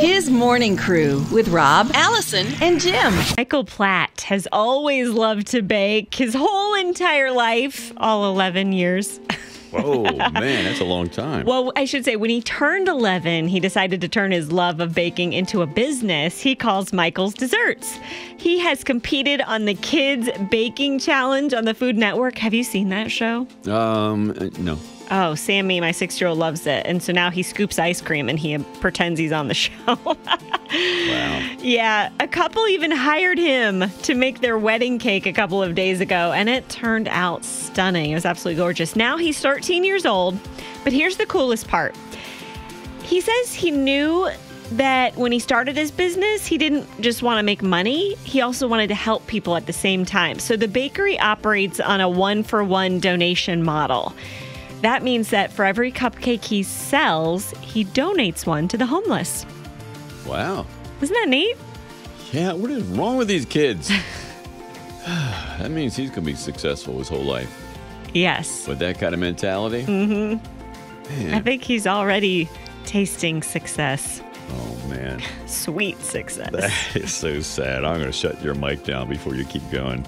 His morning crew with Rob, Allison, and Jim. Michael Platt has always loved to bake his whole entire life, all 11 years. Whoa, man, that's a long time. Well, I should say, when he turned 11, he decided to turn his love of baking into a business he calls Michael's Desserts. He has competed on the Kids Baking Challenge on the Food Network. Have you seen that show? Um, uh, no. Oh, Sammy, my six year old, loves it. And so now he scoops ice cream and he pretends he's on the show. Wow. yeah, a couple even hired him to make their wedding cake a couple of days ago, and it turned out stunning. It was absolutely gorgeous. Now he's 13 years old, but here's the coolest part he says he knew that when he started his business, he didn't just want to make money, he also wanted to help people at the same time. So the bakery operates on a one for one donation model. That means that for every cupcake he sells, he donates one to the homeless. Wow. Isn't that neat? Yeah, what is wrong with these kids? that means he's going to be successful his whole life. Yes. With that kind of mentality? Mm-hmm. I think he's already tasting success. Oh, man. Sweet success. That is so sad. I'm going to shut your mic down before you keep going.